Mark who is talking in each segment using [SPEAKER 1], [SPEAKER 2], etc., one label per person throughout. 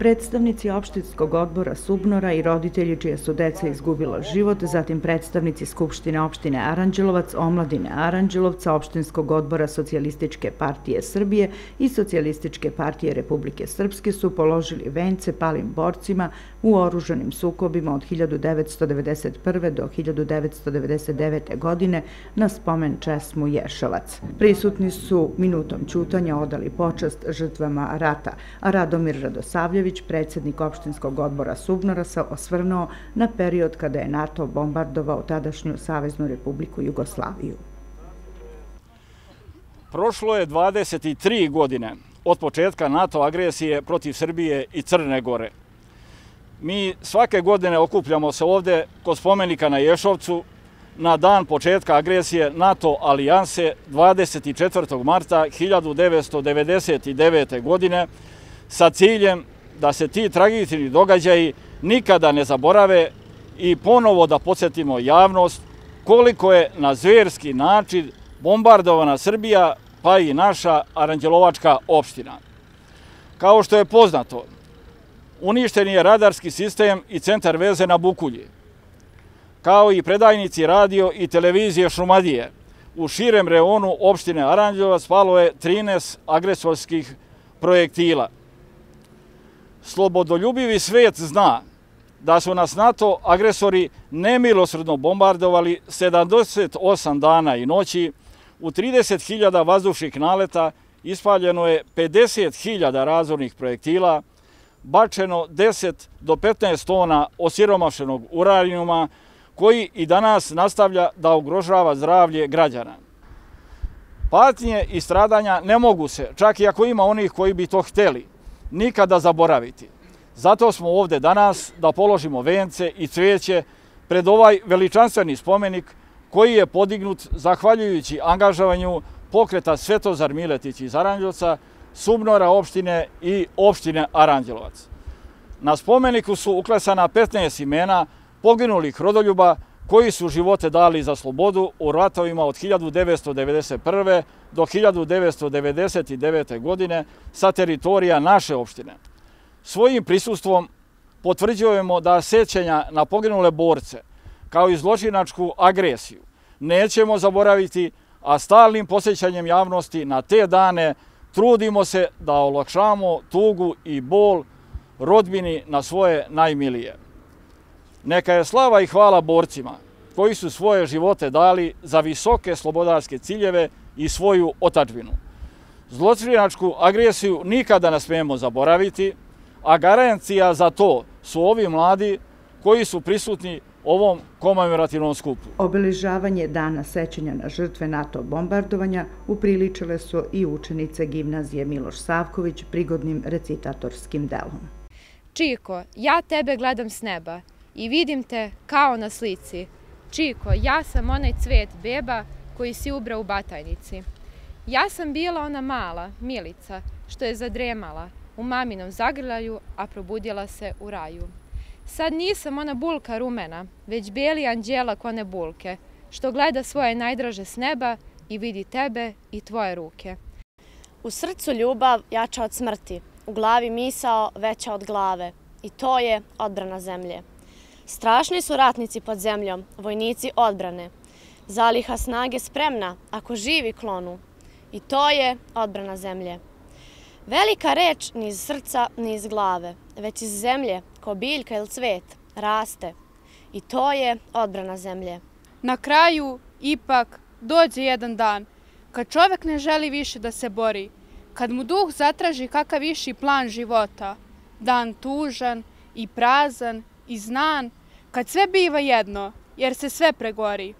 [SPEAKER 1] predstavnici opštinskog odbora Subnora i roditelji čije su deca izgubila život, zatim predstavnici Skupštine opštine Aranđelovac, Omladine Aranđelovca, opštinskog odbora Socijalističke partije Srbije i Socijalističke partije Republike Srpske su položili vence palim borcima u oružanim sukobima od 1991. do 1999. godine na spomen Česmu Ješovac. Prisutni su minutom čutanja odali počast žrtvama rata, a Radomir Radosavljević Đorđević, predsjednik opštinskog odbora Subnora, se osvrnuo na period kada je NATO bombardovao tadašnju Saveznu republiku Jugoslaviju.
[SPEAKER 2] Prošlo je 23 godine od početka NATO agresije protiv Srbije i Crne Gore. Mi svake godine okupljamo se ovde kod spomenika na Ješovcu na dan početka agresije NATO alijanse 24. marta 1999. godine sa ciljem da se ti tragični događaji nikada ne zaborave i ponovo da podsjetimo javnost koliko je na zverski način bombardovana Srbija pa i naša Aranđelovačka opština. Kao što je poznato, uništen je radarski sistem i centar veze na Bukulji, kao i predajnici radio i televizije Šumadije. U širem reonu opštine Aranđelovac spalo je 13 agresorskih projektila – slobodoljubivi svet zna da su nas NATO agresori nemilosredno bombardovali 78 dana i noći, u 30.000 vazdušnih naleta ispaljeno je 50.000 razornih projektila, bačeno 10 do 15 tona osiromašenog uranijuma, koji i danas nastavlja da ugrožava zdravlje građana. Patnje i stradanja ne mogu se, čak i ako ima onih koji bi to hteli, nikada zaboraviti. Zato smo ovde danas da položimo vence i cvijeće pred ovaj veličanstveni spomenik koji je podignut zahvaljujući angažavanju pokreta Svetozar Miletić iz Aranđelca, Subnora opštine i opštine Aranđelovac. Na spomeniku su uklesana 15 imena poginulih rodoljuba koji su živote dali za slobodu u ratovima od 1991. do 1999. godine sa teritorija naše opštine. Svojim prisustvom potvrđujemo da sećanja na poginule borce, kao i zločinačku agresiju, nećemo zaboraviti, a stalnim posjećanjem javnosti na te dane trudimo se da olakšamo tugu i bol rodbini na svoje najmilije. Neka je slava i hvala borcima koji su svoje živote dali za visoke slobodarske ciljeve i svoju otačbinu. Zločinačku agresiju nikada ne smijemo zaboraviti, a garancija za to su ovi mladi koji su prisutni ovom komemorativnom skupu.
[SPEAKER 1] Obeležavanje dana sećanja na žrtve NATO bombardovanja upriličile su i učenice gimnazije Miloš Savković prigodnim recitatorskim delom.
[SPEAKER 3] Čiko, ja tebe gledam s neba i vidim te kao na slici. Čiko, ja sam onaj cvet beba koji si ubrao u batajnici. Ja sam bila ona mala, milica, što je zadremala u maminom zagrljaju, a probudila se u raju. Sad nisam ona bulka rumena, već bijeli anđela kone bulke, što gleda svoje najdraže s neba i vidi tebe i tvoje ruke.
[SPEAKER 4] U srcu ljubav jača od smrti, u glavi misao veća od glave. I to je odbrana zemlje. Strašni su ratnici pod zemljom, vojnici odbrane. Zaliha snage spremna ako živi klonu. I to je odbrana zemlje. Velika reč ni iz srca ni iz glave, već iz zemlje, ko biljka ili cvet, raste. I to je odbrana zemlje.
[SPEAKER 5] Na kraju, ipak, dođe jedan dan, kad čovek ne želi više da se bori, kad mu duh zatraži kakav viši plan života, dan tužan i prazan i znan, kad sve biva jedno, jer se sve pregori.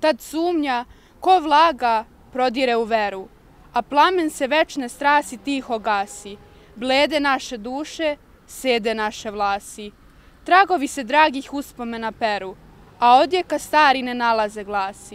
[SPEAKER 5] Tad sumnja, ko vlaga, prodire u veru, a plamen se večne strasi tiho gasi, blede naše duše, sede naše vlasi. Tragovi se dragih uspomena peru, a odjeka stari ne nalaze glasi.